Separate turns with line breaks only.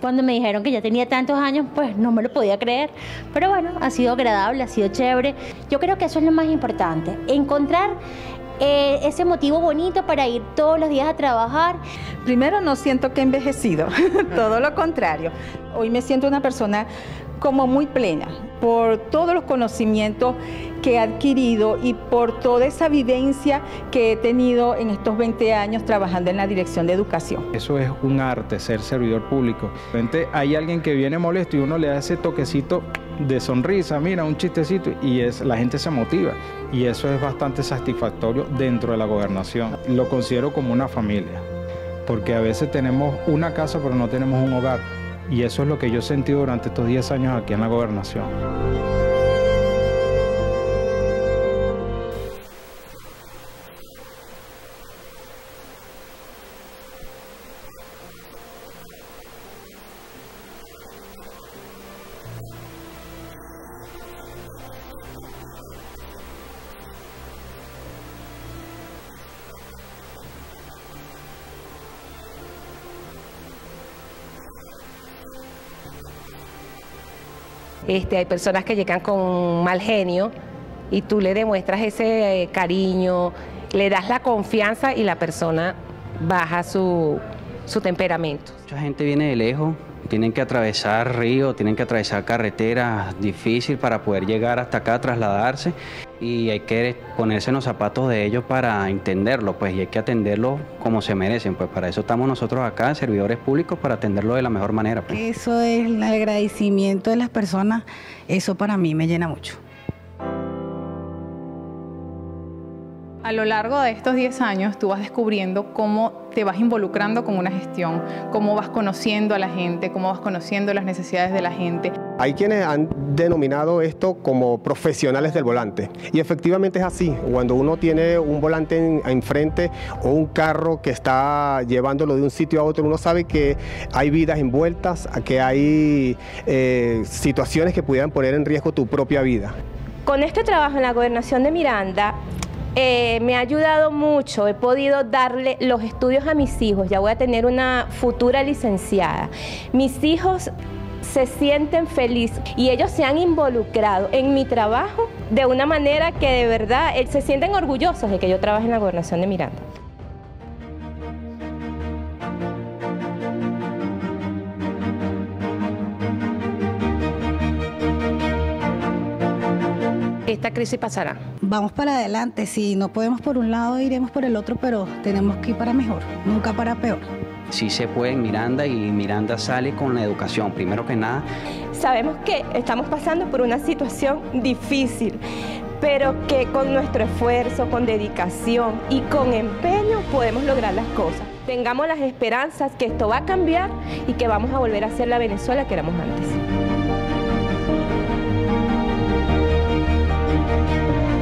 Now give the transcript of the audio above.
Cuando me dijeron que ya tenía tantos años, pues no me lo podía creer. Pero bueno, ha sido agradable, ha sido chévere. Yo creo que eso es lo más importante, encontrar eh, ese motivo bonito para ir todos los días a trabajar.
Primero no siento que he envejecido, todo lo contrario. Hoy me siento una persona como muy plena por todos los conocimientos que he adquirido y por toda esa vivencia que he tenido en estos 20 años trabajando en la dirección de educación.
Eso es un arte, ser servidor público. De hay alguien que viene molesto y uno le da ese toquecito de sonrisa, mira, un chistecito, y es, la gente se motiva. Y eso es bastante satisfactorio dentro de la gobernación. Lo considero como una familia, porque a veces tenemos una casa pero no tenemos un hogar. Y eso es lo que yo he sentido durante estos 10 años aquí en la gobernación.
Este, hay personas que llegan con mal genio y tú le demuestras ese eh, cariño, le das la confianza y la persona baja su, su temperamento.
Mucha gente viene de lejos, tienen que atravesar ríos, tienen que atravesar carreteras difíciles para poder llegar hasta acá, trasladarse y hay que ponerse en los zapatos de ellos para entenderlo, pues y hay que atenderlo como se merecen, pues para eso estamos nosotros acá, servidores públicos, para atenderlo de la mejor manera. Pues.
Eso es el agradecimiento de las personas, eso para mí me llena mucho.
A lo largo de estos 10 años tú vas descubriendo cómo te vas involucrando con una gestión, cómo vas conociendo a la gente, cómo vas conociendo las necesidades de la gente.
Hay quienes han denominado esto como profesionales del volante y efectivamente es así. Cuando uno tiene un volante enfrente o un carro que está llevándolo de un sitio a otro, uno sabe que hay vidas envueltas, que hay eh, situaciones que pudieran poner en riesgo tu propia vida.
Con este trabajo en la gobernación de Miranda, eh, me ha ayudado mucho, he podido darle los estudios a mis hijos, ya voy a tener una futura licenciada. Mis hijos se sienten felices y ellos se han involucrado en mi trabajo de una manera que de verdad eh, se sienten orgullosos de que yo trabaje en la gobernación de Miranda.
Esta crisis pasará.
Vamos para adelante, si no podemos por un lado, iremos por el otro, pero tenemos que ir para mejor, nunca para peor.
Sí se puede en Miranda y Miranda sale con la educación, primero que nada.
Sabemos que estamos pasando por una situación difícil, pero que con nuestro esfuerzo, con dedicación y con empeño podemos lograr las cosas. Tengamos las esperanzas que esto va a cambiar y que vamos a volver a ser la Venezuela que éramos antes. Música